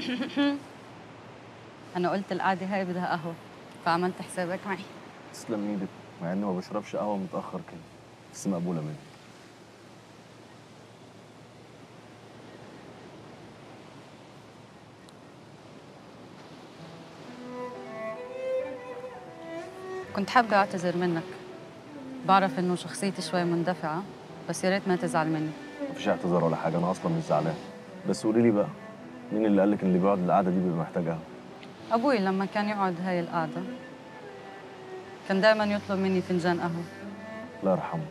أنا قلت القعدة هاي بدها قهوة فعملت حسابك معي. تسلم إيدك مع اني ما بشربش قهوة متأخر كده. بس مقبولة مني. كنت حابة أعتذر منك. بعرف إنه شخصيتي شوي مندفعة بس يا ريت ما تزعل مني. مفيش اعتذار ولا حاجة أنا أصلا مش زعلان. بس قولي لي بقى مين اللي قال لك إن اللي بيقعد القعده دي بيبقى محتاج قهوه أبوي لما كان يقعد هاي القعدة. كان دائما يطلب مني فنجان قهوة. الله يرحمه.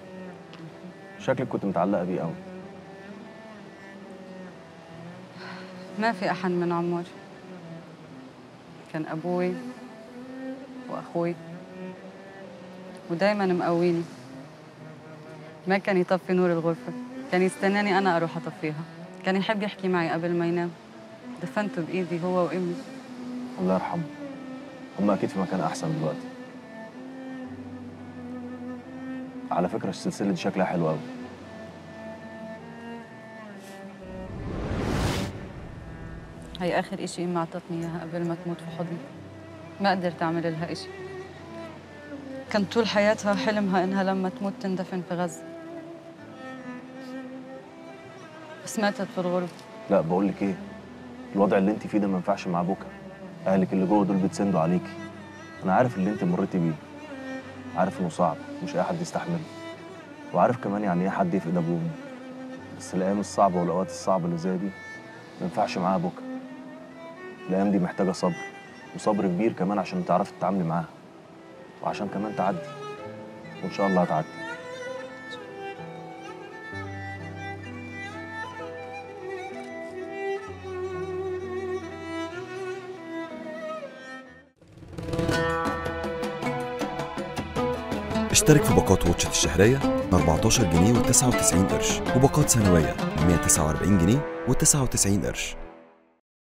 شكلك كنت متعلقة بيه قوي. ما في أحد من عمر. كان أبوي وأخوي. ودايما مقويني. ما كان يطفي نور الغرفة. كان يستناني أنا أروح أطفيها. كان يحب يحكي معي قبل ما ينام. دفنته بإيدي هو وإمي. الله يرحمه. هم أكيد في مكان أحسن دلوقتي. على فكرة السلسلة دي شكلها حلو قوي هي آخر إشي إمي أعطتني إياها قبل ما تموت في حضني. ما قدرت أعمل لها إشي. كان طول حياتها حلمها إنها لما تموت تندفن في غزة. بس ماتت في الغرب. لا بقول لك إيه؟ الوضع اللي انت فيه ده ما ينفعش مع بكره اهلك اللي جوه دول بيتسندوا عليكي. أنا عارف اللي انت مريتي بيه. عارف انه صعب مش اي حد يستحمله. وعارف كمان يعني إيه حد يفقد ابوه. بس الأيام الصعبة والأوقات الصعبة اللي زي دي ما ينفعش معاها بكره الأيام دي محتاجة صبر وصبر كبير كمان عشان تعرفي تتعاملي معاها. وعشان كمان تعدي. وإن شاء الله هتعدي. اشترك في باقات واتشت الشهرية ب 14 جنيه و99 قرش وباقات سنوية ب 149 جنيه و99 قرش.